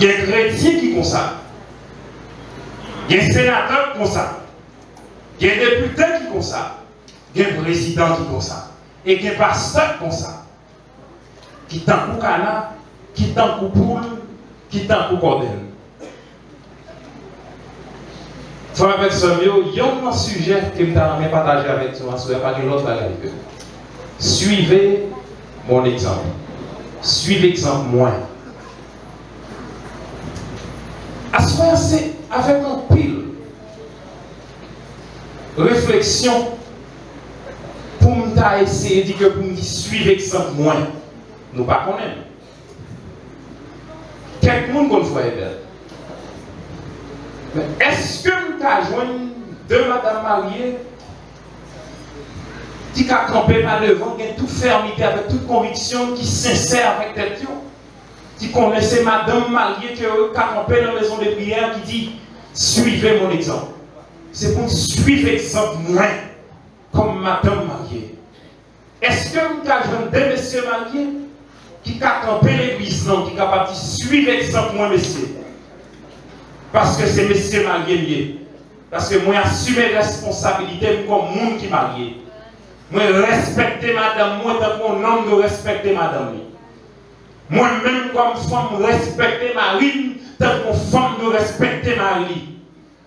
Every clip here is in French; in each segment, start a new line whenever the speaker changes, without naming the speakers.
Il y a des chrétiens qui font ça. Il y a des sénateurs qui font ça. Il y a des députés qui font ça. Il y a des présidents qui font ça. Et il y a des pasteurs qui font ça. Qui t'en pour cana, qui t'en pour poule, qui t'en pour cordel. Frère avec ce il y a un sujet que je vais partager avec toi, pas de l'autre Suivez mon exemple. Suivez l'exemple moi. C'est avec un pile réflexion pour me essayer de suivre l'exemple moi. Nous pas connaître. Quelqu'un qu'on voit Mais est-ce que nous avons deux madame mariées qui a campé par devant, qui a toute fermeté, avec toute conviction, qui sincère avec tête, qui connaissait madame mariée qui campé dans la maison de prière, qui dit Suivez mon exemple. C'est pour suivre l'exemple moi, comme madame mariée. Est-ce que nous avons deux messieurs mariés qui a campé l'église, non, qui de suivre l'exemple moi, messieurs Parce que c'est messieurs mariés Parce que moi, assumer responsabilité comme monde qui marié. Moi, respecter madame, moi, tant qu'on homme de respecter madame. Moi-même, comme femme, respecter Marie, tant qu'on femme de respecter Marie.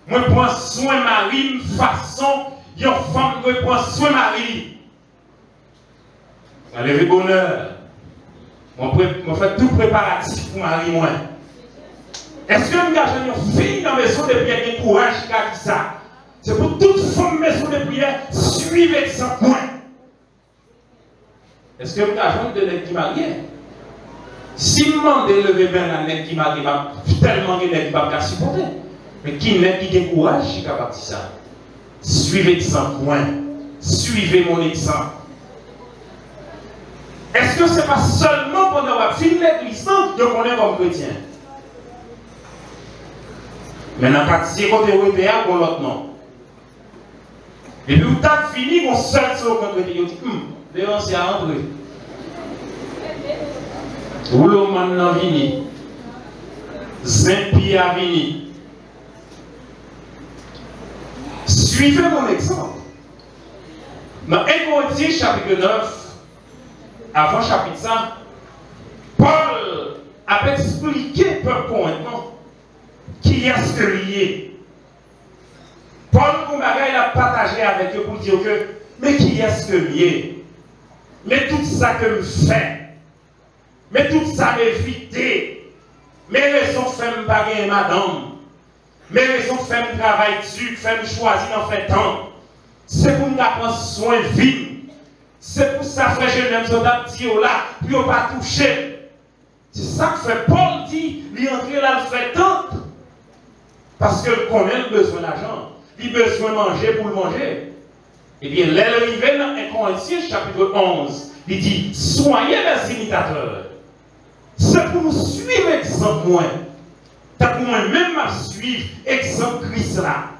Moi, prends soin Marie, façon, une femme qui prend soin Marie. Allez, bonheur. Moi, je fais tout préparatif pour Marie. Est-ce que nous avons une fille dans la maison de prière qui courage qui ça? C'est pour toute femme maison de prière, suivez l'exemple, moi. Est-ce que vous avez de nègres qui marient Si vous demandez lever bien un nègre qui marie, tellement de nègres qui ne pas supporter. Mais qui n'est qui a courage qui capable de ça? Suivez l'exemple, moi. Suivez mon exemple. Est-ce que ce n'est pas seulement pendant avoir fini l'église que qu'on est comme chrétien? Maintenant, quand c'est côté européen, pour l'autre nom. Et puis, vous avez fini, vous seul sur le chrétien. Vous dites, hum, c'est à entrer. Vini? Zimpi a. Suivez mon exemple. Dans 1 Corinthiens chapitre 9, avant chapitre 5, Paul a expliqué peuple corinthien qui est-ce que lié. Paul il a partagé avec eux pour dire que, mais qui est-ce que lié mais tout ça que je fais, mais tout ça m'éviter, mes raisons fait me baguer madame, mes raisons fait me travailler dessus, fait me choisir dans fait temps. C'est pour nous prendre soin vie. C'est pour ça que je n'aime ça dit là, puis on pas toucher. C'est ça que fait Paul dit, il entre là, il fait tant. Parce que connaît le besoin d'argent. Il besoin de manger pour le manger. Eh bien, l'arrivée dans 1 Corinthiens chapitre 11, il dit, soyez mes imitateurs. C'est pour suivre exemple moi. C'est pour moi-même à suivre exemple Christ là.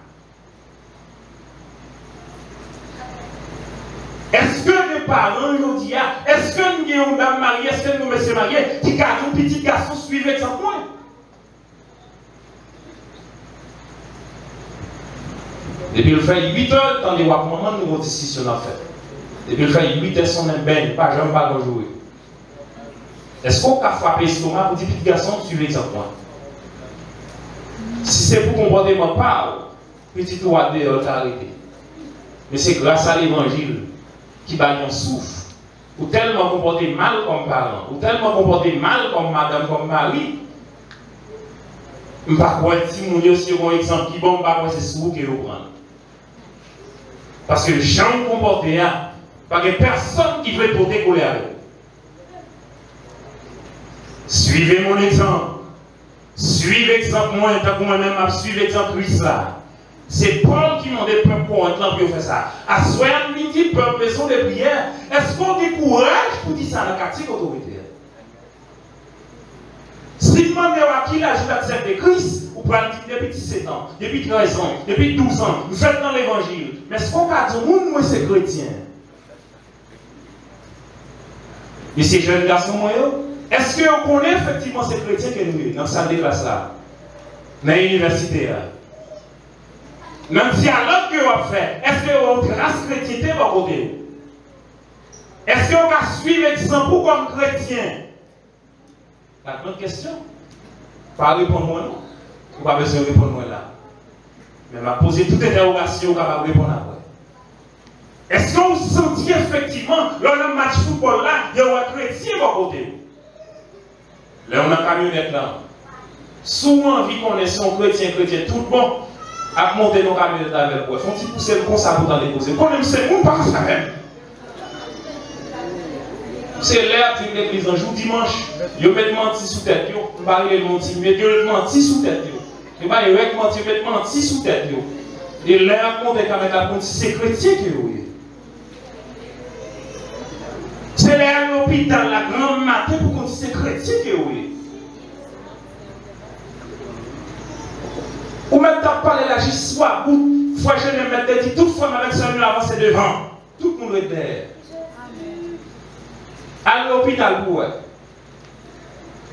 Est-ce que les parents nous disent, est-ce que nous avons une dame mariée, est-ce que nous sommes mariés, qui a un petit garçon suivre exemple moi? Depuis le fait 8 heures, tandis que maman nous discussion en fait. Depuis le fait 8 heures, son ben, pas jamais pas jouer. Est-ce qu'on a frappé l'estomac pour dire petit garçon, suivez l'exemple Si c'est pour comportement pas, petit roi de arrêté. Mais c'est grâce à l'évangile qui va en souffle. Ou tellement comporté mal comme parent, ou tellement comporté mal comme madame, comme mari, je ne sais pas si mon sur un exemple qui bon, je c'est ce que vous prenez. Parce que Jean comporté, hein, parce que personne qui veut porter coller avec. Suivez mon exemple. Suivez l'exemple moi, tant que moi-même, suivez l'exemple Christ. C'est Paul qui m'a dit peuple pour entendre pour faire ça. À soir midi, peuple, maison de prière. Est-ce qu'on a courage pour dire ça dans le quartier autoritaire? Si vous demandez à qui l'âge d'accepter Christ, vous pouvez dire depuis 17 ans, depuis 13 ans, depuis 12 ans, vous êtes dans l'évangile. Mais ce qu'on va dire, moi, c'est chrétien. Mais ces jeunes garçons, moi, Est-ce vous connaissez effectivement ces chrétiens que nous dans salle de classe là, dans l'université là? Dans le dialogue que vous fait, est-ce que vous grâce chrétienté à côté? Est-ce vous avez suivi l'exemple comme chrétien? La grande question. Pas répondre moi non? Vous pas besoin de répondre moi là. Mais m'a posé toute interrogation, vous capable répondre après. Est-ce que vous sentez effectivement, lors d'un match football là, il y a un chrétien à côté? Là, on a camionnette là. Souvent, vie qu'on est son chrétien, chrétien, tout bon, à monter nos camionnettes avec vous. Font-ils pousser le ça pour t'en déposer? Quand même, c'est bon, pas ça même. C'est l'air de l'église un jour dimanche. Ils mettent menti sous tête. Ils parlent menti, mais Dieu menti sous tête. Ils parlent menti, ils mettent menti sous tête. Et l'air compte quand même c'est chrétien qui est. se le an l'opital la gran maten pou kon se kreti ke ou e. Ou men ta pale la jiswa, ou fwa jene men de di, tout fwa men men se nou avanse devan. Tout moun re der. An l'opital pou we.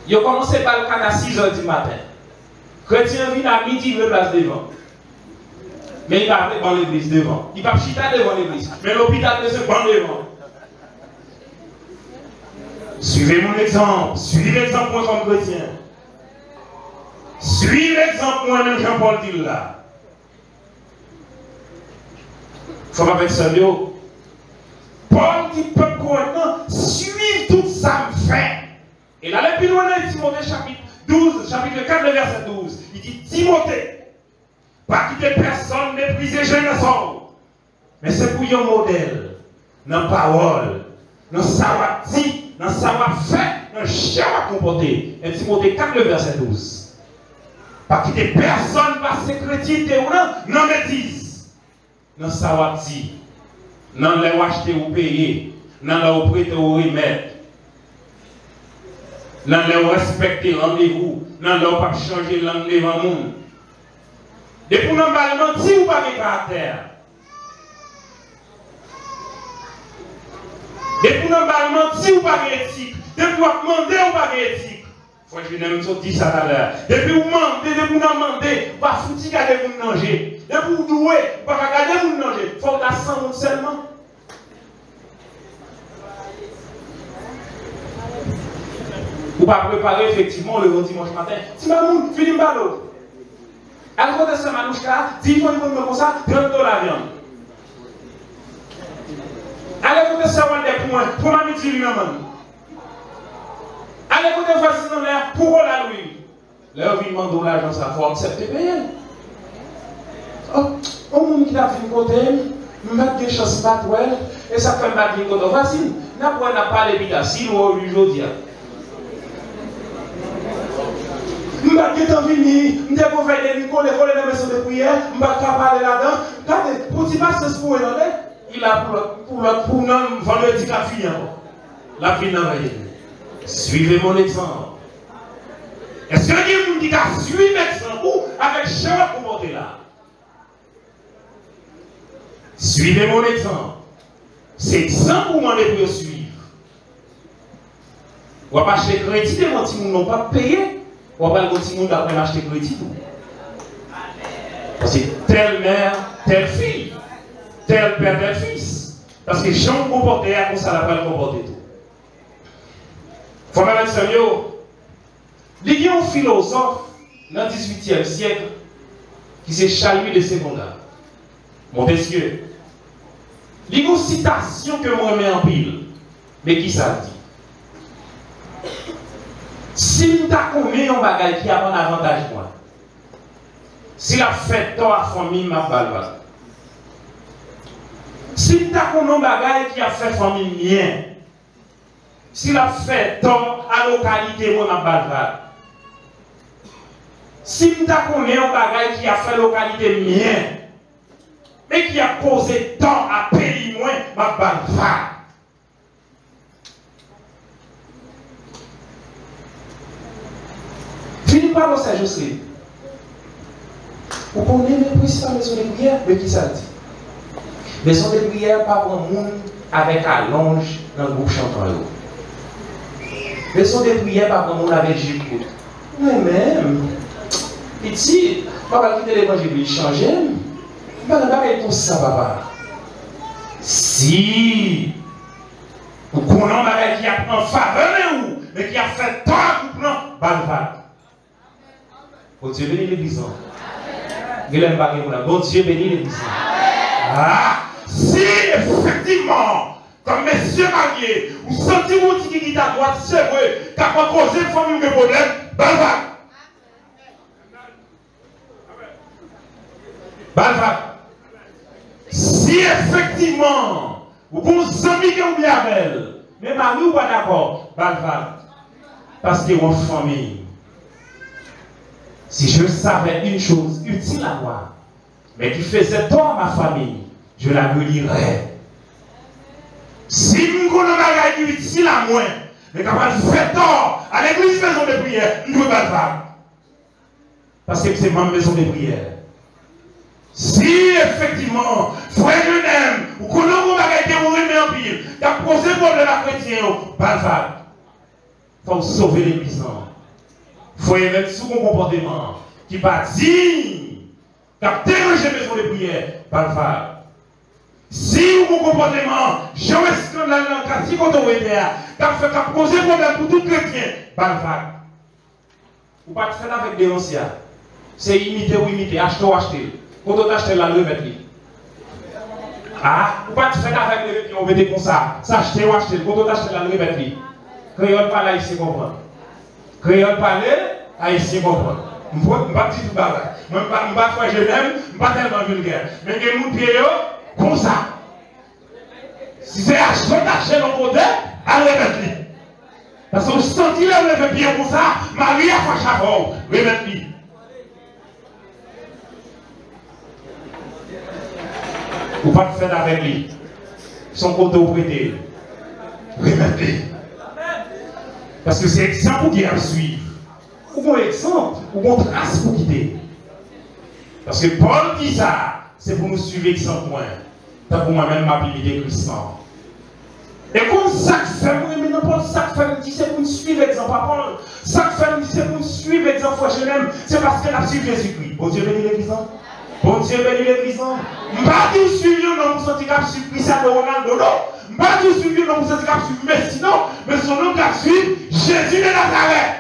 Yo komanse bal kan a 6 an di maten. Kreti an vin a midi, ve blas devan. Men yi pa apre ban l'eglise devan. Yi pa chita devan l'eglise. Men l'opital de se ban devan. Suivez mon exemple. Suivez l'exemple comme chrétien. Suivez l'exemple moi même Jean-Paul dit là. Faut pas faire ça, Paul dit peuple maintenant, suivez tout ça fait. Et là, le plus loin dans Timothée chapitre 12, chapitre 4, verset 12, il dit Timothée, pas quitter personne, mépriser jeunesse Mais c'est pour un modèle, dans la parole, dans savoir dire, dans savoir faire, dans savoir comporter. Et Timothée 4, verset 12. Pas quitter personne par ses ou non, non bêtise. Dans savoir dire nan le acheter ou payer, nan le prêter ou remettre, nan le respecter rendez-vous, nan le pas changer monde. Et pour nous si ou pas de caractère. Nous parler si ou pas d'éthique. Depuis vous demander ou pas d'éthique. Faut que je n'aime pas dire ça à l'heure. Depuis vous demandez, depuis vous demandez, pas foutu garder vous manger. Et pour vous douer, pas garder vous manger. Il faut que ça monde seulement. Vous pas préparer effectivement le dimanche matin. Si maman, finis par l'autre. À côté de ce manouchka, 10 fois de comme ça, 30 dollars viande. Allez écouter ça, des pour moi, pour ma midi, maman. Allez écouter voici dans l'air pour la lui. Là, il demande l'argent, ça faut accepter payer. Oh, oh au monde qui a fait côté, je n'ai pas chance pas toi, et ça fait ma vie côté facile. N'a pas n'a pas les bigas, si nous avons eu aujourd'hui. Mba ki tan vini, mde pou vede ni kole kole nan meso de priye, mba ka pale la dan. Gade, pou ti pa se spou e nan de? Il a pour pour pour nous vendredi la fille La fille n'a Suivez mon exemple. Est-ce que Dieu vous dit qu'à suivre l'exemple avec chaque comportement là? Suivez mon exemple. C'est exemple pour moi de suivre. Vous ne pas acheter crédit, les gens n'ont pas payé. Va pas le monde après m'acheter crédit. Parce que telle mère, telle fille, tel père, tel fils. Parce que Jean comporté comme ça, la pas comporter tout. Faut même sérieux. Il y a un philosophe dans le 18e siècle qui s'est Charles de Seconda. Montesquieu. Il y a une citation que moi mets en pile. Mais qui ça dit? Si nous avons un bagage qui a un avantage moi, si la tort à la famille, ma balle. Si nous avons un bagage qui a fait famille mien, si la fait tort à localité, ma balle. Si nous avons un bagage qui a fait localité mien, mais qui a causé tort à pays, moi, ma. Fini par le Seigneur aussi. Vous connaissez principales maisons de prière, mais qui ça dit? Maison de prière, pas pour un monde avec allonge dans le groupe chantant. Besoin de prière, par contre, on avait j'écoute. Mais même, petit, papa quitter l'évangile, il changeait. Papa, pas comme ça, papa. Si, vous connaissez qui a en faveur de vous, mais qui a fait tant pour prendre, balva. Bon Dieu bénit l'église. Bon Dieu bénit l'église. Ah, si effectivement, comme messieurs mariés, vous sentez vous qui dit à droite, c'est vrai, qu'à causé une famille de problème, balva. Balva. Si effectivement, vous pensez que vous bien belle, mais Marie ou pas d'accord, balva. Parce que en famille. Si je savais une chose utile à moi, mais qui faisait tort à ma famille, je la relirais. Si nous connaissons un utile à moi, mais capable de faire tort à l'église maison de prière, nous ne pouvons pas Parce que c'est ma maison de prière. Si effectivement, frère je n'aime, ou que l'on va qui vous remet en pile, t'as posé problème à chrétien, pas Il faut sauver l'église. Il faut mettre sous mon comportement qui va qui a dérangé maison de prière, pas Si mon comportement, j'ai scandale dans le quartier quand on était là, qui a fait problème pour tout chrétien, pas Ou pas avec. C'est imiter ou imiter, acheter ou acheter. Quand on achète la. Ah, ou pas avec les été comme ça. S'acheter ou acheter. Quand on achète la. Créole. Créole parle, haïtien comprendre. Je ne pas. Je ne pas je je ne pas tellement. Mais comme ça. Si c'est acheter, acheter dans côté, à remettre. Parce que vous sentez vous avez bien comme ça, Marie a fait chapeau, remettre. Ou pas faire avec lui. Son côté au prêter. Remettez. Parce que c'est exemple qui a suivre. Ou bon exemple, ou bon trace pour quitter. Parce que Paul dit ça, c'est pour nous suivre exemple moins. Tant pour moi-même, ma Bible Christian. Et comme ça que fait, mais Paul, ça que fait, dit, c'est pour nous suivre exemple. Paul, ça que fait, c'est pour nous suivre exemple, je l'aime, c'est parce qu'elle a suivi Jésus-Christ. Bon Dieu bénit l'église. Bon Dieu bénit l'église. Ne pas dire suivre, non, vous sentez qu'à suivre Christian de Ronaldo, non. Pas dire suivre, non, vous sentez qu'à suivre Messi, non. Mais son nom qu'à suivre Jésus de Nazareth.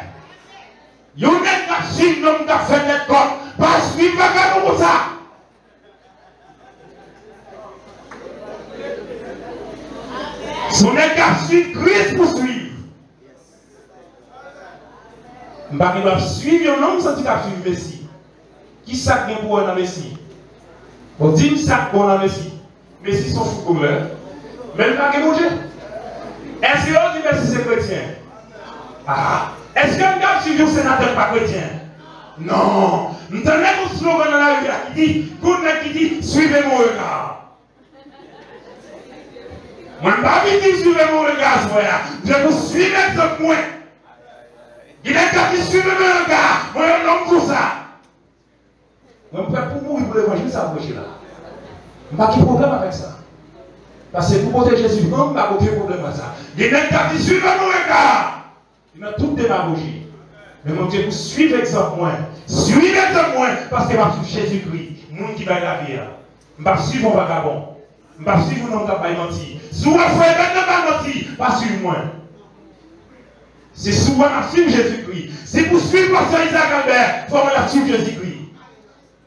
Il y a un qui suivre, non, qui a fait corps. Pas suivre, pas comme ça. Son suivre Christ pour suivre. Je pas suivre, non, vous sentez qu'à suivre Messi. Qui ça qui pour un Messie? On dit ça pour un Messie. Messie sont fous comme Même pas que manger. Est-ce que dit Messie c'est chrétien? Ah Est-ce qu'un gars suivi au sénateur pas chrétien? Non. Nous tenons un slogan dans la qui dit, qui dit, suivez mon regard. Moi, je ne pas dire suivez mon regard. Je vous suis l'exemple moi. Il est dit suivez mon regard. Moi, je nomme pour ça. Je pour mourir pour l'évangile, ça va là. Je n'ai pas de problème avec ça. Parce que pour porter Jésus, non, je n'ai pas de problème avec ça. Il a des qui suivent mon regard. Il a toute démagogie. Mais mon Dieu, vous suivez l'exemple moi. Suivez l'exemple moi. Parce que je suis Jésus-Christ. Monde qui va la vie. Je ne vais pas suivre vagabond. Je ne vais pas mentir. Si vous ne pas mentir, pas suivre moi. C'est souvent la suivre Jésus-Christ. Si vous suivez Pasteur Isaac Albert, il faut la suivre Jésus-Christ.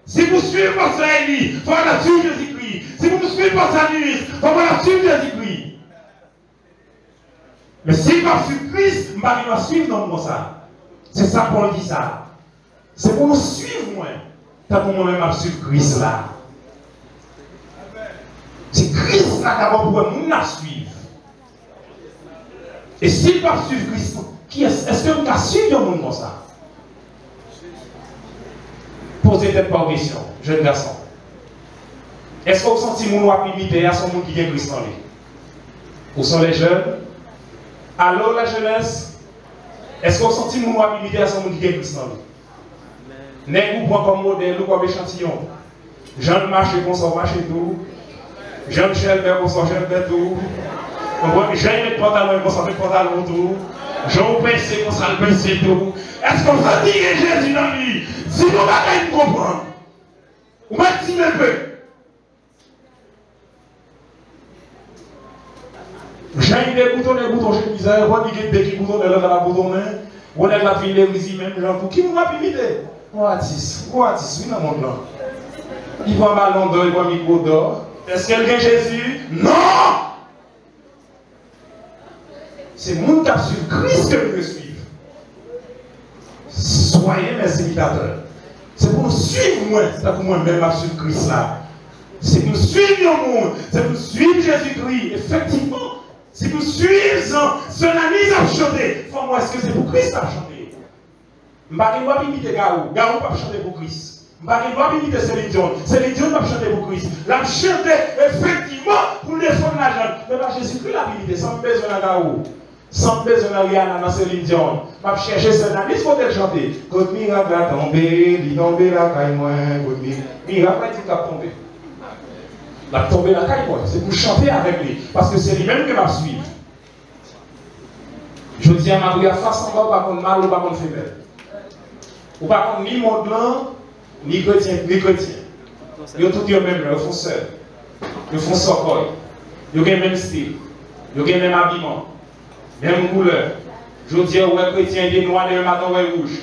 Si vous suivez votre Élie, il faut la suivre Jésus-Christ. Si vous ne suivez pas sa nuit, il faut la suivre Jésus-Christ. Mais si vous suivez Christ, je vais suivre dans moi ça. C'est ça Paul dit ça. C'est pour nous suivre, moi. Pour moi-même suivre Christ là. C'est Christ là d'abord pour nous suivre. Et si vous suivre Christ, qui est-ce? Est que vous pouvez suivre un monde comme ça? Posez cette par question, jeune garçon. Est-ce que vous sentez mon à limité à son monde qui vient Christ en lui? Où sont les jeunes? Alors la jeunesse? Est-ce que vous sentez mon à limité à son monde qui vient Christ en lui? N'est-ce vous comme modèle ou comme échantillon? Jean marche comme ça marche tout. Jean Michel fait comme ça Jean fait tout. Jean met pantalon ça fait pantalon tout. Jean qu'on ça le pensé tout. Est-ce qu'on va dire Jésus dans lui Si vous pas comprendre, vous m'avez dit un peu. J'ai des boutons, des boutons, je disais, on dit que des boutons, de la bouton, on est la fille ici même, pour qui vous m'a imité Ou artiste, ou artiste, oui, dans mon plan. Il voit ballon d'or, il voit micro d'or. Est-ce quelqu'un Jésus Non C'est mon cap sur Christ que je suivre. Soyez mes imitateurs. C'est pour suivre moi, c'est pour moi-même sur Christ là. C'est pour suivre le monde, c'est pour suivre Jésus-Christ. Effectivement, si vous suivez ce mise à chanter, faut moi est-ce que c'est pour Christ à chanter Je ne vais pas imiter Garou. Garou pas chanter pour Christ. Vais pas imiter Céline Dion. Céline Dion pas chanter pour Christ. La chanter effectivement pour défendre la jeune. Mais pas Jésus-Christ l'a imité sans besoin de Garou. Sans besoin de Rihanna dans Céline Dion. Je vais chercher ce mise pour te chanter. Quand miracle a tombé, il tombé la caille moi. Miracle a tombé va tomber la caille, C'est pour chanter avec lui. Parce que c'est lui-même qui va suivre. Je dis à ma prière, face en bas, pas contre mal ou pas contre faible. Ou pas contre ni monde blanc, ni chrétien, ni chrétien. Ils ont tous les mêmes, ils font seul. Ils font. Ils ont le même style. Ils ont le même habillement. Même couleur. Je dis, ouais, chrétien, il est noir, il est matin, ouais, rouge.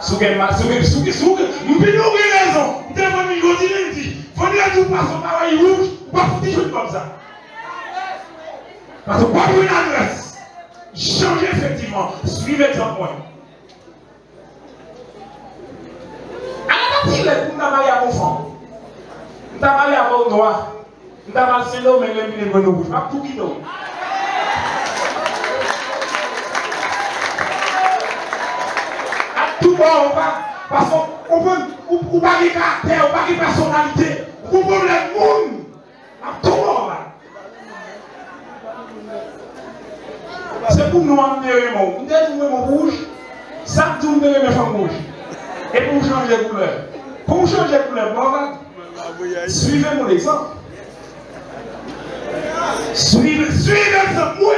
Souke, souke, souke, souke, nous pouvons raison. Nous devons nous dire, Foni a tout pas son rouge, pas pour des choses comme ça. Parce que pas une adresse. Changez effectivement. Suivez l'exemple. À la partie, nous avons marié à mon femme. Nous avons marié à mon noir. Nous avons marié à mon mais nous avons rouge. Pas tout qui nous. À tout bon, on va. Parce qu'on peut, ou pas ou pas. Pour problème monde, à tout C'est pour nous amener le. Nous avons mon rouge, ça nous met mes femmes rouges. Et pour changer de couleur. Pour changer couleur, suivez mon exemple. Suivez, suivez oui.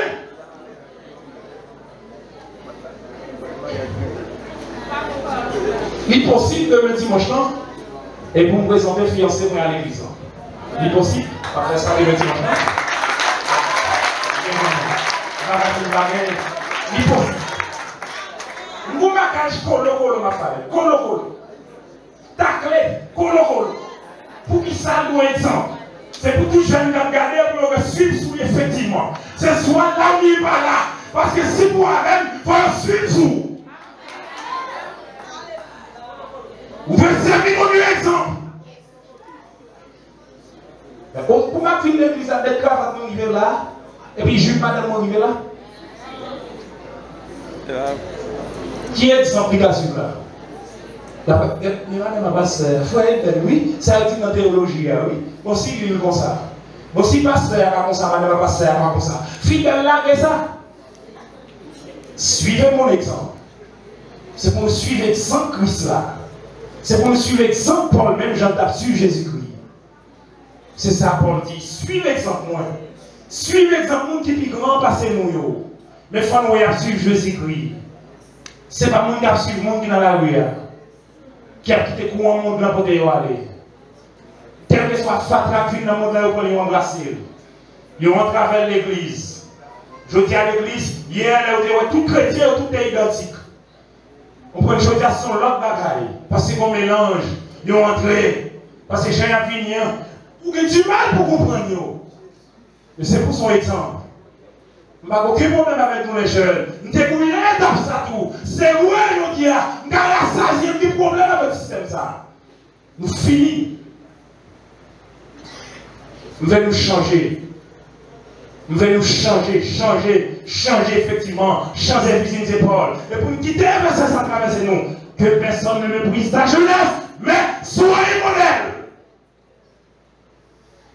Il est possible de me dimanche, non et pour me présenter fiancé à l'église. Il est possible Après ça, il me dit Il est possible. Taclé, colo. Pour qui ça doit exemple C'est pour tout jeune qui regarder pour le suivre sous effectivement. C'est soit là ou il pas là. Parce que si vous avez, il faut suivre sous. Vous pouvez servir comme exemple. Pour ma fille l'église à des cravates arriver là, et puis jupe madame arriver là. Qui est sans application là? Madame Abbas, faut être oui, ça a été dans la théologie, hein, oui. Bon, si il comme ça. Bon, si pasteur comme ça, madame pasteur comme ça. Fidèle là, que ça. Suivez mon exemple. C'est pour suivre l'exemple Christ là. C'est pour suivre l'exemple Paul, même Jean tape sur Jésus-Christ. C'est ça Paul dit. Suivez l'exemple moi. Suivez l'exemple qui est grand passé nous. Mais il faut nous suivre Jésus-Christ. Ce n'est pas mon qui a suivi monde qui dans la rue. Qui a quitté courant monde là pour aller. Quel que soit fatra qui dans le monde là pour les embrasser. Ils rentrent avec l'église. Je dis à l'église, hier, tout chrétien, tout est identique. On prend une chose à son l'autre bagaille. Parce que qu'on mélange. Ils ont entré. Parce que j'ai un vignon. Vous avez du mal pour comprendre. Mais c'est pour son exemple. Je n'ai aucun problème avec nous les jeunes. Nous avons une étape ça tout. C'est où nous dit, nous avons la sagesse du problème avec le système ça. Nous finissons. Nous allons nous changer. Nous allons nous changer, changer, changer effectivement, changer les épaules. Et pour nous quitter, ça, ça traverse nous. Que personne ne me brise ta jeunesse, mais soyez modèle.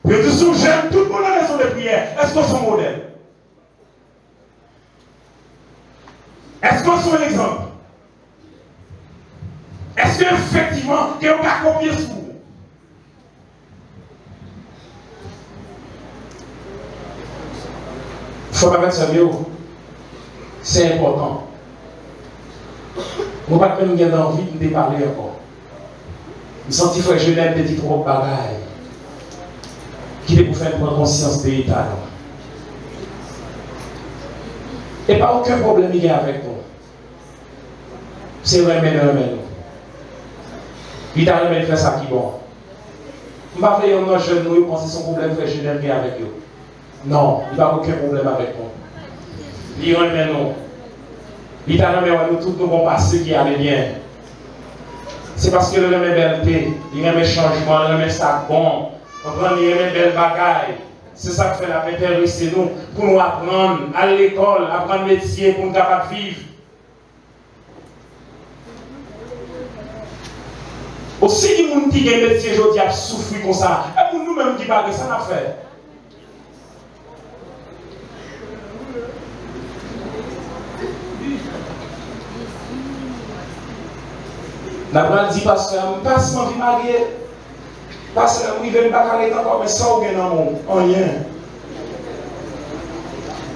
Et tous sont jeunes, tout le monde a raison de prière. Est-ce qu'on sont modèle? Est-ce qu'on sont un exemple? Est-ce qu'effectivement, il y a combien de vous Il faut pas mettre ça mieux. C'est important. Moi, pas même j'ai envie de parler encore. Je sens que je l'aime des trop bagailles. Qui est pour faire prendre conscience de l'État. Et pas aucun problème il a avec nous. C'est vrai, mais non, mais. Il t'a remis faire ça qui bon. Je ne vais pas faire un jeune, penser son problème fait générer avec eux. Non, il n'y a aucun problème avec nous. Il remet nous. Il t'a nous tout nous bon passé qui allait bien. C'est parce que le remet belle il remet changement, il remet ça bon. Il remet belle bagaille. C'est ça que fait la paix c'est nous, pour nous apprendre à l'école, apprendre le métier, pour nous capables vivre. Aussi, les gens qui ont métier aujourd'hui ont souffert comme ça. Et pour nous-mêmes qui parlons, ça n'a fait. N'a dit pasteur, passe ma vie mariée. Pase nan mou i ven baka let ankon, men sa ou gen nan moun, anyen.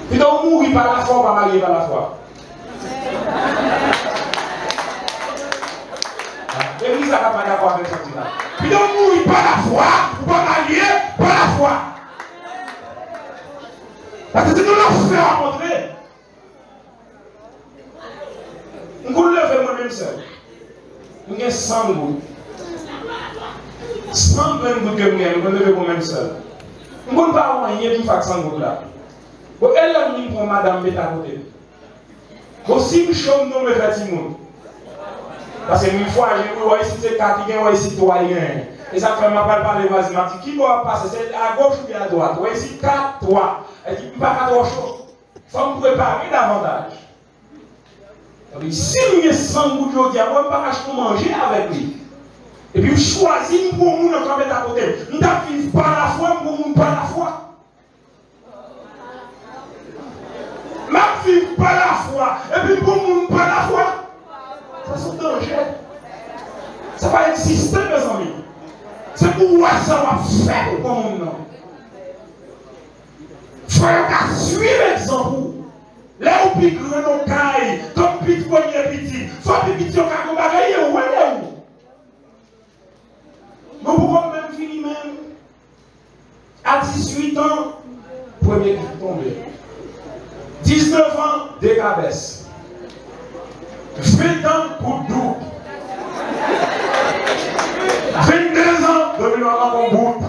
Pi nan ou mouri pa la fwa, ou pa marye pa la fwa. E mi sa ka pa la fwa ven chanti la. Pi nan ou mouri pa la fwa, ou pa marye pa la fwa. Pase se nou la fwe a montre. Mkou leve mwen men se. Mwen gen san moun. On peut lever moi-même seul. On ne peut pas avoir rien qui fait 100 gouttes là. Bon, elle a mis pour madame Beta côté. Bon, si vous chômez, nous me faites Parce que une fois, j'ai vu, ouais, si c'est quatrième, ouais, citoyen. Et ça fait ma parle parler vas-y, qui doit passer C'est à gauche ou bien à droite Ouais, si 4, 3. Elle dit, pas 4 chaud. Il faut me préparer davantage. Si nous avons 100 gouttes aujourd'hui, on ne pas acheter manger avec lui. Et puis, choisir pour nous notre mettre à côté. Nous ne vivre par la foi, pour nous par la foi. Nous vivre par la foi. Et puis, pour nous par la foi. Ça, c'est danger. Ça va exister, mes amis. C'est pour moi ça va faire pour nous. Frère, suivre l'exemple. Là où pique nos cailles, comme pique premier petit, soit petit petit cagon bagaille, où est là où? Nous pouvons même finir même. À 18 ans, premier qui tombé. 19 ans, décabesse. 20 ans, de double. 22 ans, dominant en bout.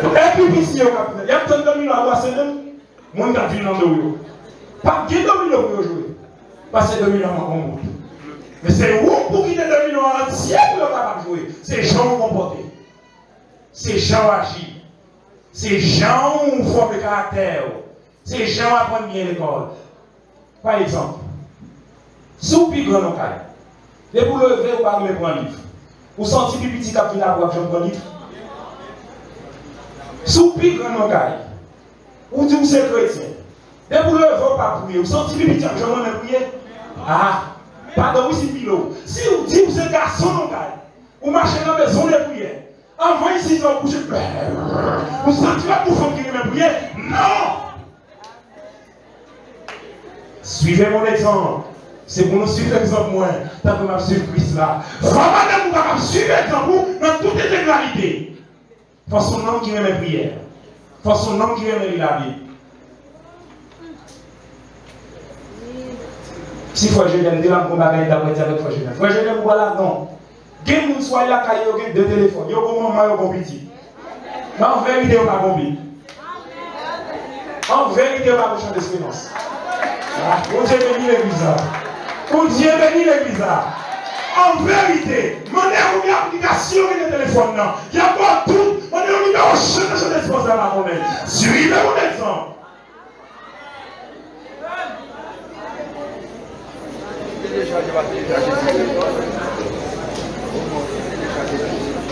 Et puis ici, il y a de domino à voir, c'est même, mon gars dans le Pas de domino pour. Parce que domino en compte. Mais c'est où pour quitter domino entier pour le capable jouer. C'est gens comportés. C'est gens agir. C'est gens forment le caractère. C'est gens apprendre bien l'école. Par exemple, si vous piquez grand caille, et vous levez, vous pas me prendre un livre. Vous sentez petit cap qui n'a pas un livre? Sous pique grand caille, ou dit que c'est chrétien. Et vous levez, pas prier. Vous sentez petit cap, je m'en prier. Ah, pardon, oui. Si vous dites que c'est garçon vous marchez dans la maison de prière. Envoyez ici coucher. Vous sentez la pour qui me prier Non! Suivez mon exemple. C'est pour nous suivre l'exemple moi, tant que je suivre Christ là. Vraiment, nous suivre l'exemple dans. Faut son nom qui aime prière. Faut son nom qui aime la Bible. Si faut je viens de là pour bagaille d'après avec faut je viens. Faut je viens voilà non. Gen moun soit là kay yo gen deux téléphones. Yo bon maman yo bon petit. Mais en vérité on pas bon En vérité on pas bon champ d'espérance. Pour Dieu béni l'église. Pour Dieu béni l'église. En vérité, mon une application de téléphone. Il y a pas tout? Mon numéro change d'espace dans la monnaie. Suivez mon exemple.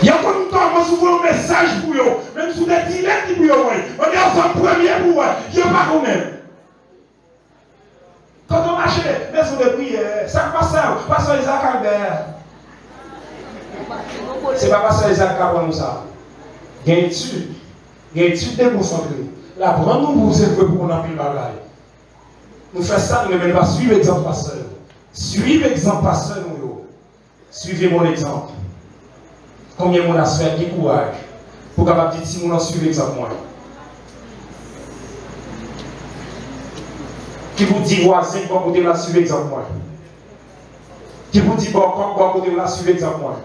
Il y a pas longtemps, moi, souvent un message pour eux, même sous des dilemmes pour eux. On est ensemble premier pour eux. Je ne pas même. Quand on marche, maison de prière, ça passe ça, pasteur Isaac Albert. Ce n'est pas pasteur Isaac qui ça. A une étude, il y a une étude déconcentrée. La prendre nous pour vous pour qu'on a pris le bagage. Nous faisons ça, nous ne pas suivre l'exemple pasteur. Suivez l'exemple pasteur, nous. Suivez mon exemple. Combien mon a fait, quel courage pour capable dire si mon suivre l'exemple. Qui vous dit voisin, bon côté la suivre l'exemple. Qui vous dit bon, bon côté la suivre l'exemple moi.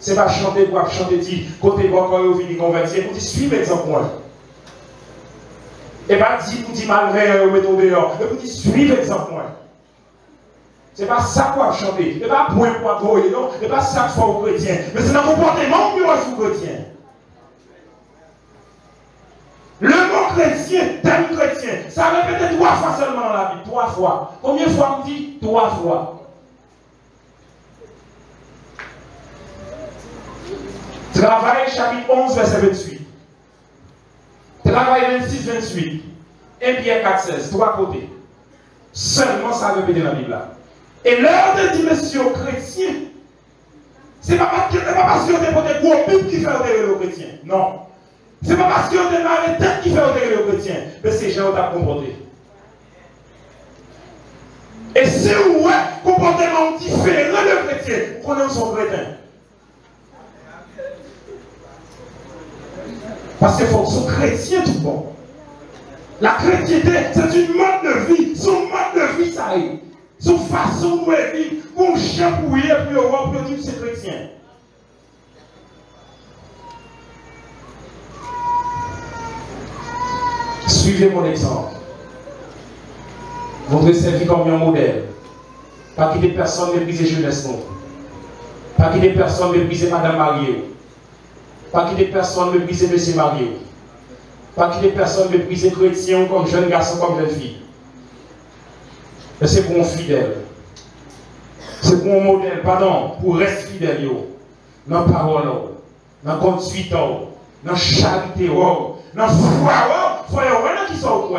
C'est pas chanter pour chanter, dire côté bon quand vous venez convertir, vous dites suivez l'exemple moi. Et pas dire vous dites malgré vous mettez dehors, et vous dites suivez l'exemple moi. Ce n'est pas ça qu'on va chanter. Ce n'est pas point pour adouer, non. Ce n'est pas ça faut aux chrétiens. Mais c'est dans le comportement que nous aux chrétiens. Le mot chrétien, tel chrétien, ça répète trois fois seulement dans la Bible. Trois fois. Combien de fois on dit Trois fois? Travail chapitre 11, verset 28. Travail 26, 28. 1 Pierre 4, 16. Trois côtés. Seulement ça répète dans la Bible. Et l'heure de dimension chrétien, ce n'est pas parce que tu pour des gros pipes qui fait enterrer le chrétien. Non. Ce n'est pas parce que une tête qui fait enterrer le chrétien. Mais c'est gens qui comporté. Et c'est où est comportement différent de chrétien? Est son chrétien. Parce qu'il faut que son chrétien tout bon. La chrétienté, c'est une mode de vie. Son mode de vie, ça est. Son façon vivre, mon chien pour y pour pour dire c'est chrétien. Suivez mon exemple. Vous devez servir comme un modèle. Pas qu'il y ait personne mépriser jeunesse non. Pas qu'il y ait personne mépriser Madame Marie. Pas qu'il y ait personne mépriser Monsieur Marie. Pas qu'il y ait personne mépriser chrétien comme jeune garçon, comme jeune fille. Mais c'est pour un fidèle. C'est pour un modèle, pardon, pour rester fidèle dans la parole, dans la conduite, dans la charité, dans la foi. Il faut qui sont au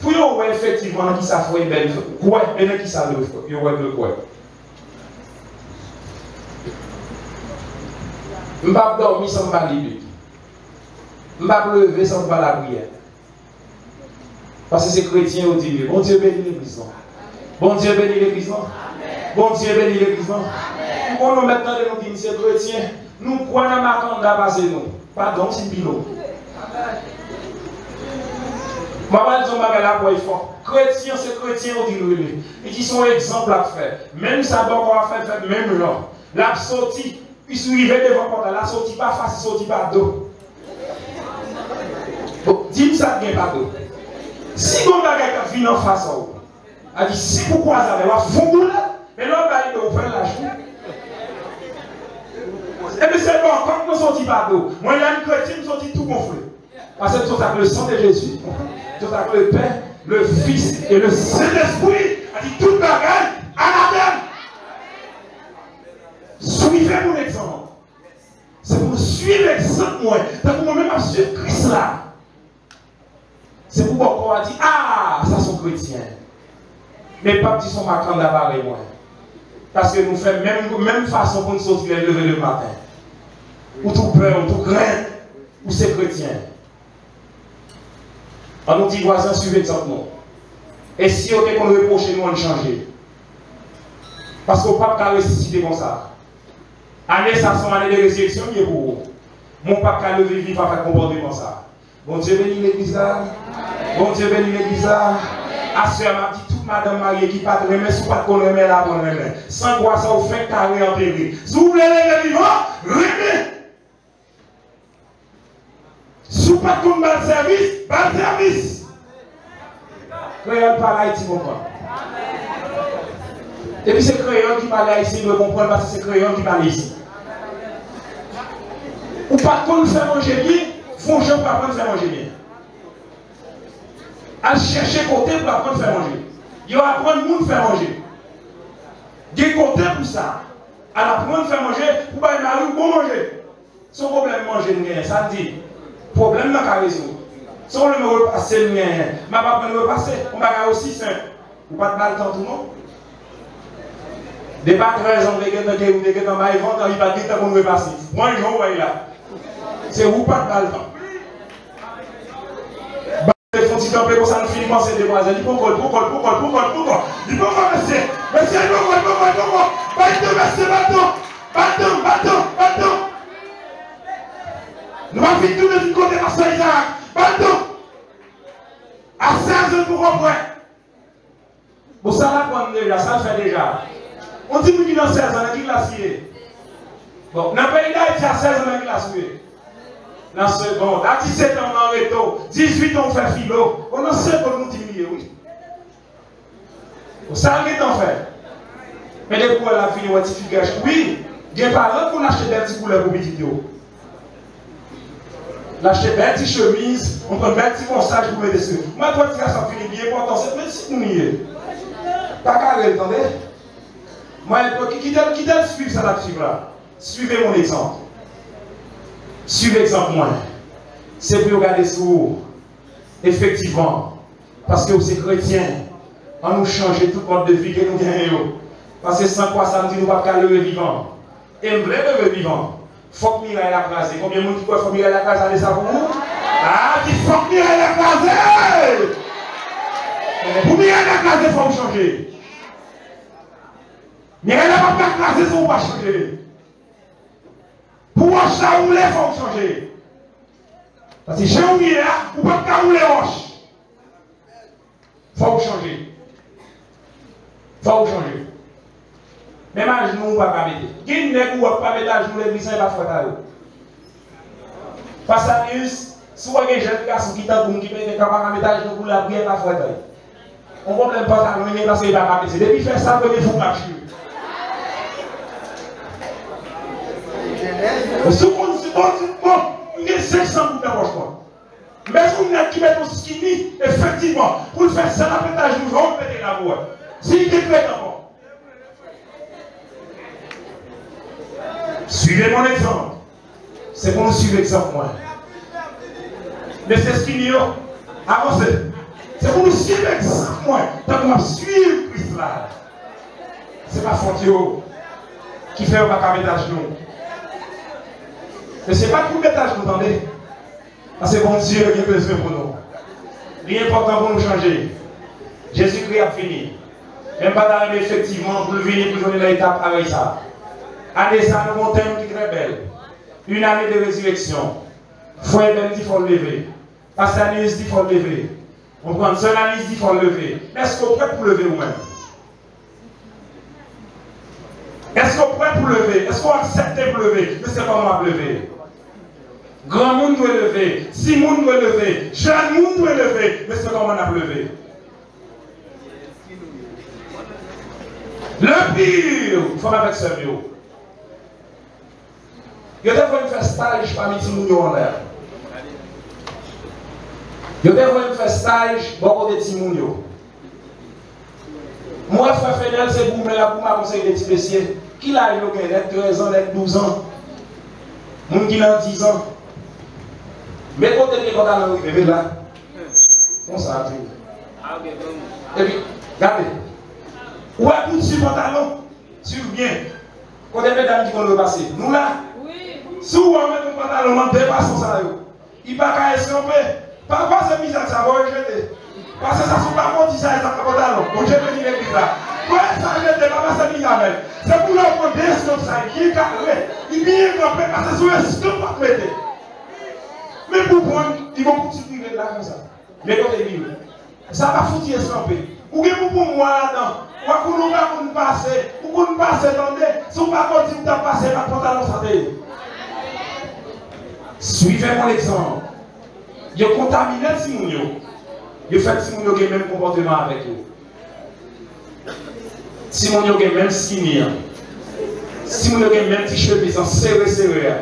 Pour yon, effectivement, qui sa foi belle, quoi, et qui sa l'œuvre, yon le quoi. Mbap dormi sans pas l'idée. Mbap lever sans pas la prière. Parce que c'est chrétien au dit, bon Dieu bénit l'église. Bon Dieu bénit l'église. Bon Dieu bénit l'église. Pour nous maintenant nous dire, c'est chrétien, nous croyons dans ma nous. Pardon, c'est pilot. Vais dire que là pour fort. Chrétien, c'est chrétien au dit, et qui sont exemples à faire. Même ça, bon, on va faire même là. La sortie, puis suivez devant porte, la sortie pas facile, sortie pas d'eau. Dis-moi ça, bien pas d'eau. Si mon bagage vient en face, a dit si pourquoi ça va fou mais là, va aller ouvrir la joue. Et puis c'est bon, quand nous sortis par d'eau, moi, il y a une chrétienne qui sortit tout gonflé. Parce que tout avec le sang de Jésus, tout avec le Père, le Fils et le Saint-Esprit, a dit tout bagage à la terre. Suivez mon exemple. C'est pour suivre l'exemple, moi. C'est pour moi-même suivre Christ là. C'est pourquoi on a dit, ah, ça sont chrétiens. Mais pas petit son macan d'abord et moi. Parce que nous faisons même, même façon pour nous sortir lever le matin. Ou tout peur, ou tout craint, ou c'est chrétien. On nous dit, voisin, suivez l'exemple. Et si on est qu'on reproche, nous, on changer. Parce qu'on ne peut pas ressusciter comme ça. Année, ça sont année de résurrection, qui est pour vous. Mon papa lever vivre, faire comporter comme ça. Bon Dieu bénit l'église là. Bon Dieu bénit l'église là. À ce m'a dit toute madame mariée qui pas de remède, si pas qu'on remet là, on remet. Sans quoi ça fait carré enterré. Si vous voulez les vivants, remet. Si vous pas qu'on bas service, bas service. Créole parle Haïti, comprend. Et puis c'est créole qui parle ici, vous comprenez parce que c'est créole qui parle ici. Ou pas qu'on fait manger bien, gens pour apprendre à faire manger bien. À chercher côté pour apprendre à faire manger. Il va apprendre à faire manger. Il y a côté pour ça. À apprendre à faire manger, pour pas aller pour manger. Son problème manger, ça dit. Problème n'a qu'à résoudre. Si on le repasser, ma pas le repasser, on va aussi simple. Pas de mal dans tout le monde. Des pas 13 ans, vous avez dans ma vente, il va dire qu'on repasser. Moi, je vais là. C'est où pas de balle. Les fonds de temple comme ça, nous finissons ces demoiselles. Ils vont coller, pour coller, pour coller, pour coller, pour coller. Ils vont coller, monsieur. Monsieur, ils vont coller, pour coller, pour coller. Bâton, monsieur, bâton. Bâton, bâton, bâton. Nous allons vite tourner du côté de Isaac. Bâton. À 16 ans pour comprendre. Bon, ça là, quand déjà, ça fait déjà. On dit que dans 16 ans, qui l'a signé. Bon, dans le pays d'Haïti, à 16 ans, qui l'a signé. Dans seconde, à 17 ans, on réto, 18 ans, on fait philo. On a seul pour nous diminuer, oui. Ça, qu'est-ce qu'on fait Mais des fois, la fini, on gâche. Oui, il y a pas parents pour acheter des petits couleurs pour petit vidéo. L'acheter des petites chemises, on prend des petits consage pour mettre dessus. Moi, toi, tu as ça fini bien important, c'est petit pour nous. Pas carré, attendez Moi, qui t'a suivre ça là-dessus là Suivez mon exemple. Suivez l'exemple moi. C'est pour regarder sur Effectivement. Parce que vous êtes chrétiens. On nous changer tout mode de vie que nous gagnons. Parce que sans quoi ça nous dit nous pas qu'à lever vivant. Et vrai lever vivant. Faut que Mireille la crase. Combien de monde qui croit faut la crase allez ça pour vous? Ah, il faut que Mireille la crase. Pour Mireille la il faut changer. Mireille la pas crase, ça va changer. Pour ça, vous voulez, il faut changer. Parce que oublié là, vous ne pouvez pas rouler roche. Il faut changer. Il faut changer. Même à genoux, on ne va pas mettre. Qui ne peut pas mettre à genoux, n'est pas faute Parce que si vous avez un jeune garçon qui t'a qui met pas mettre à genoux pour la prière, pas faute. On ne peut pas parce qu'il va pas mettre. Depuis faire ça, vous faut marcher. Vous bon, a 500 pour d'approchement. Mais vous n'êtes qui met au skinny, effectivement, pour faire ça, la pétage, nous allons péter la voix. Si prêt d'abord. Suivez mon exemple. C'est nous suivre l'exemple, moi. Mais c'est skinny, avancez. C'est pour nous suivre l'exemple, moi. On va suivre Christ là. Ce n'est pas Fontio qui fait un bac à genoux. Mais ce n'est pas pour l'étage, vous entendez Parce que bon Dieu, il a besoin pour nous. Rien important pour nous changer. Jésus-Christ a fini. Même pas effectivement pour venir pour donner l'étape avec ça. Année ça, nous thème qui est très belle. Une année de résurrection. Frère Ben dit faut lever. Pasteur Anis dit faut lever. On prend seul Anis dit faut lever. Est-ce qu'on est prêt pour lever vous-même Est-ce qu'on est prêt pour lever? Est-ce qu'on accepte pour lever? Mais c'est pas moi lever. Grand monde doit lever, si monde doit lever, jeune monde doit lever, mais c'est comment on a levé? Le pire, il faut avec ce bio. Je devrais faire stage parmi les gens en l'air. Je devrais faire stage beaucoup de petits Moi, frère Fenel, c'est pour me la pour ma conseil des petits messieurs. Qui a eu 13 ans, 12 ans, moun qui a 10 ans? Mè kote ki kote anan wè mè la, kon sa apri wè. E pi, gade, wè kout e si kote anan, si ou bien, kote mè dami kon lè basè, nou la, sou wè mè kote anan man depason sa yo, i baka eskampe, pa pa se mizan sa bon, wè jete, pa se sa sou pa konti sa e sa kote anan, kon jete di lè pita. Mwen sa jete, pa pa se mizan men, se pou lè kon de eskampe sa, ki e kakwe, i biye kakwe, pa se sou eskampe akmete, Mais pour prendre, ils vont continuer là comme ça. Mais quand ils ça va foutre escamper. Ou bien pour moi là-dedans, ou pour nous pas nous passer, ou pour nous passer dans si on pas continuer à passer ma pantalon santé. Suivez mon exemple. Contaminé Simonio. Je fais Simonio qui a le même comportement avec qui a le même skinny. A le même t-shirt, ils sont serrés, serrés.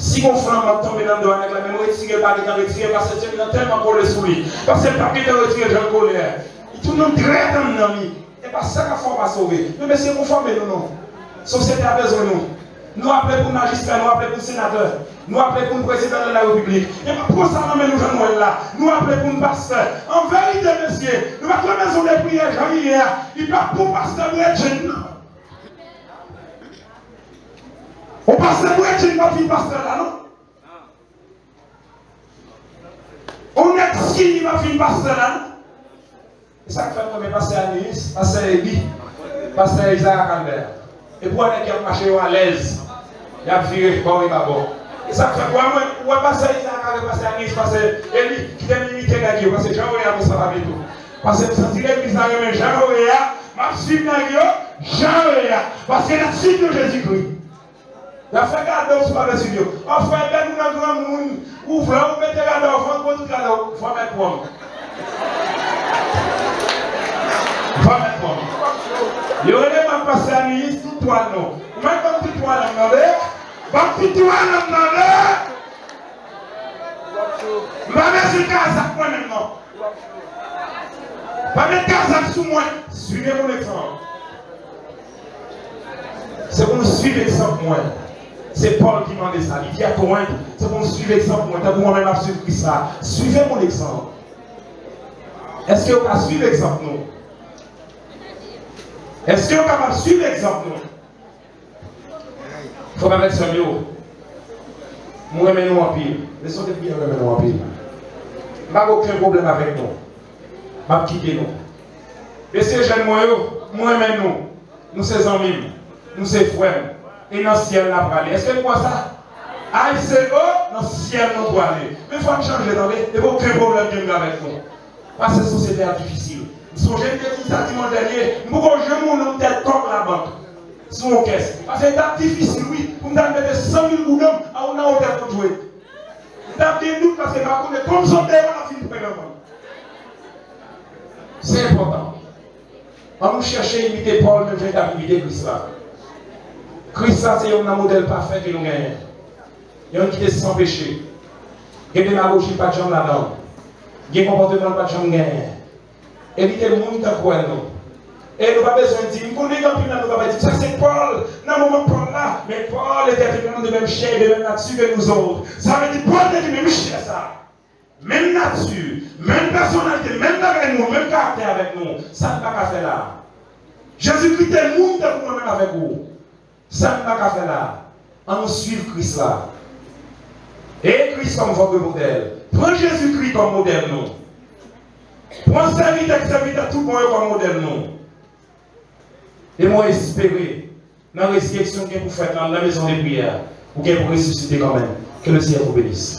Si mon frère m'a tombé dans le dos avec la même retiré, pas de retiré, parce que c'est tellement collé sous lui. Parce que papier de retiré, j'en colère. Tout le monde direct dans le ami. Et pas ça qu'il faut pas sauver. Mais c'est pour former nous, non. Société a besoin de nous. Nous appelons pour magistrat, nous appelons pour sénateur, nous appelons pour président de la République. Et pour ça, nous nous là. Nous appelons pour pasteur. En vérité, monsieur, nous avons la maison de prière, Jean-Hier. Il pas pour pasteur pour être On passe pour être une fille pasteur là, non? Parce qu'il va finir pasteur là. Et ça fait moi, pasteur Anis, pasteur Ebi, pasteur Isaac Albert. Et pour aller qui a marché à l'aise, il a viré bon bon. Et ça fait quoi, moi, moi, pasteur Isaac Albert, pasteur Anis, pasteur Ebi, qui t'a limité avec Dieu, parce que Jean-Réa, ça va tout. Parce que ça dirait que ça remet Jean-Réa, ma suite dans Jean-Réa. Parce que la suite de Jésus-Christ. La fait garder sur le studio. Enfin, ben nous avons grand monde. Ouvre là, vous mettez la dent, vous mettez la dent, vous mettre quoi Vous mettre quoi Il y aurait même passé à l'île, tout toi non. Même comme tout toi non, non, Bon, tout toi non, non, Ma mère, c'est ça, moi maintenant. Pas mettre Kazakh sous moi. Suivez mon exemple. C'est pour nous suivre l'exemple moi. C'est Paul qui m'a dit ça. Il dit à Corinthe, c'est pour suivre l'exemple moi. T'as moi-même. Suivez mon exemple. Est-ce que vous pouvez suivre l'exemple nous Est-ce que vous pouvez suivre l'exemple nous Il faut pas mettre sur. Moi, je nous en pile. Laissons les bien, nous en pile. Je n'ai aucun problème avec nous m'a quitté nous. Et ces jeunes moi, moi-même nous, nous sommes amis, nous sommes frères, et dans le ciel, nous allons Est-ce que vous voyez ça? Ah, c'est haut, dans le ciel, nous allons aller. Mais il faut changer dans les. A aucun problème avec nous? Parce que la société est difficile. Nous jeunes qui ça dimanche dernier, nous avons joué mon tête comme la banque. Sur mon caisse. Parce que c'est difficile, oui, pour nous mettre 100 000 boudons à une hauteur pour jouer. Nous avons des doutes parce que nous avons comme ça, on a fini de c'est important. On nous chercher à imiter Paul, je vais imiter Christ là. Christ c'est un modèle parfait que nous gagnons. Il y a qui est sans péché. Il y a des pas de gens là-dedans. Il y a un comportement, pas de gens gagner. Évitez le monde dans quoi nous. Et nous pas besoin de dire, nous nous pas dire, ça c'est Paul, dans le moment Paul là, mais Paul était vraiment de même chair, de même nature que nous autres. Ça veut dire, Paul était de même chair ça. Même nature, même personnalité, même avec nous, même caractère avec nous, ça ne va pas faire là. Jésus-Christ est le monde pour nous-mêmes avec vous. Ça ne va pas faire là. On suit Christ là. Et Christ comme votre modèle. Prends Jésus-Christ comme modèle, nous. Prends serviteur, serviteur, tout monde comme modèle, nous. Et moi, espérer, la résurrection que vous faites dans la maison des prières, ou que vous ressuscitez quand même. Que le Seigneur vous bénisse.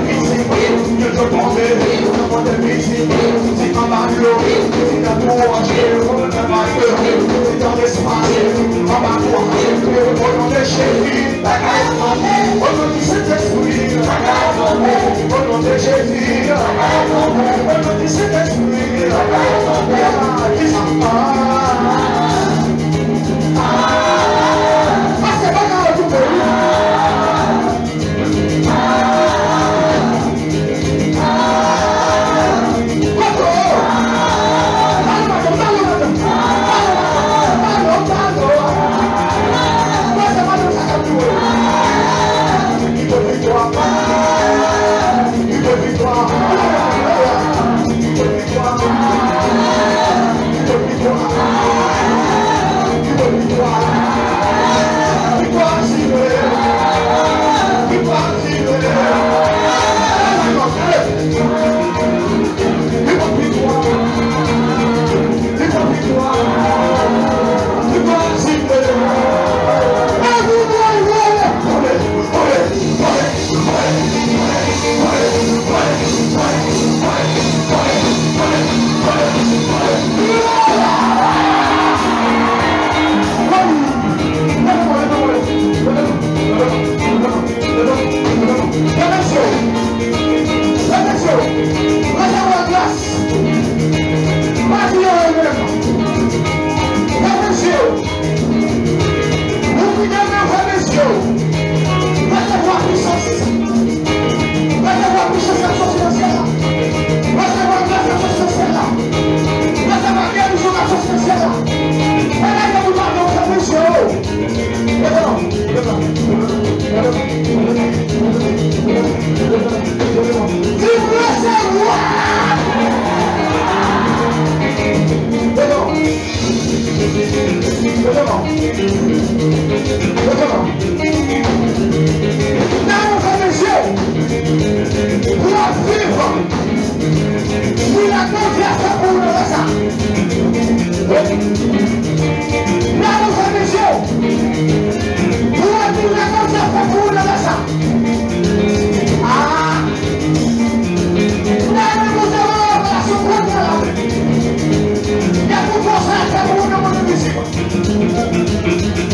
Thank you te poser, pour te viser, c'est un bateau, c'est un tour, c'est un c'est un un au nom de Jésus, la grâce au nom du Saint-Esprit, la grâce au nom de Jésus, la grâce au nom du Saint-Esprit, la grâce au nom de Jésus, 别动！别动！别动！大家快点醒！不要害怕，不要恐惧，不要慌乱。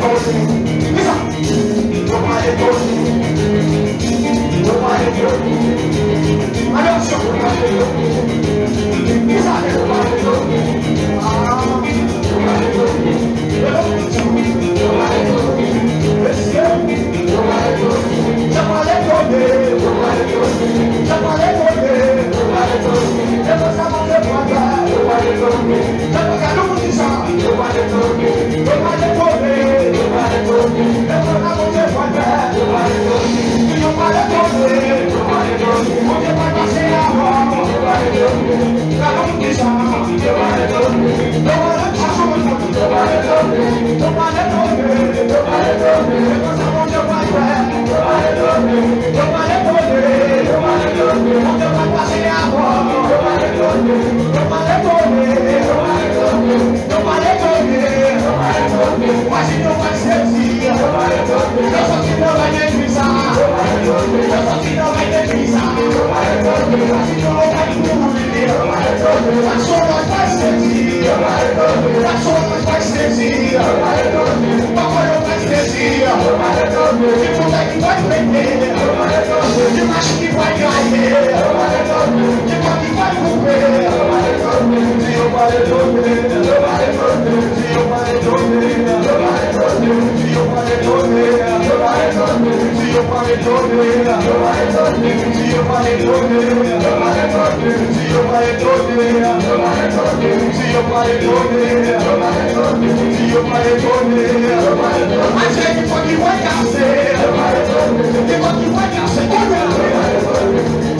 ètòsí nígbà ìjọba. Nobody told me, nobody told me, nobody told me. Mas não vai ser dia Eu só te dou vai deslizar Eu só te dou vai deslizar Mas não vai dormir Mas só nós vai ser dia Mas só nós vai ser dia Papai não vai Nobody knows me your body told to. I said you fucking wake up, say, you, you fucking wake up, you.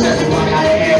Just one out of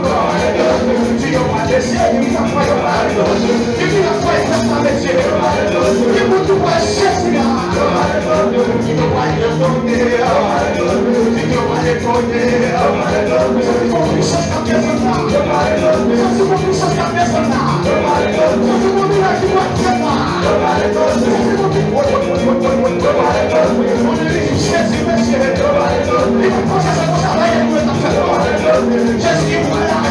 Just give
one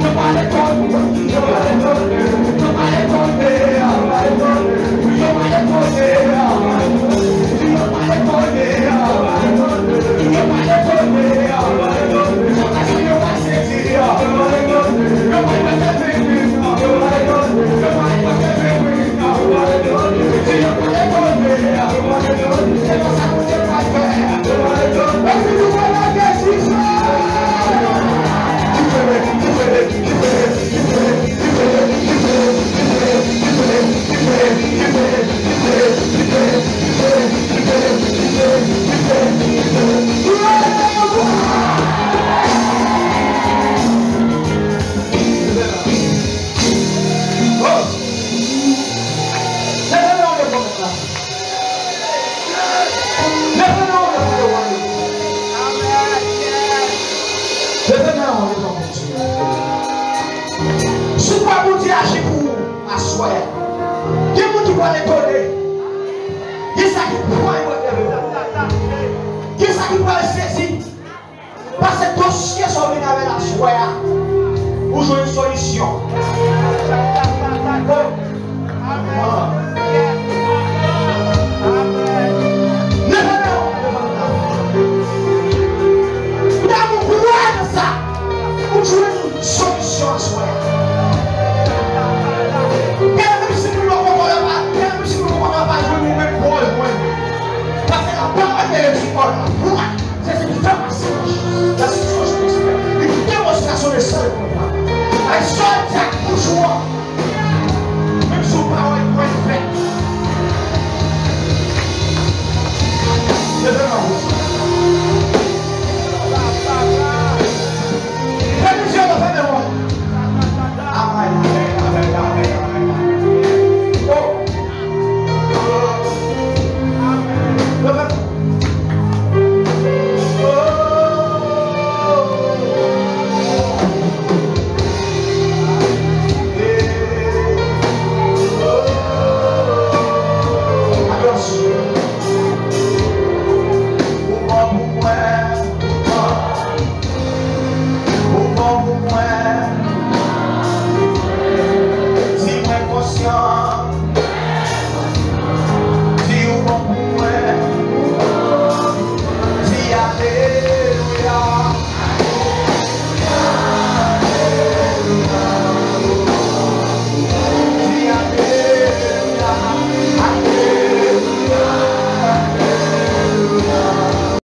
Nobody told me.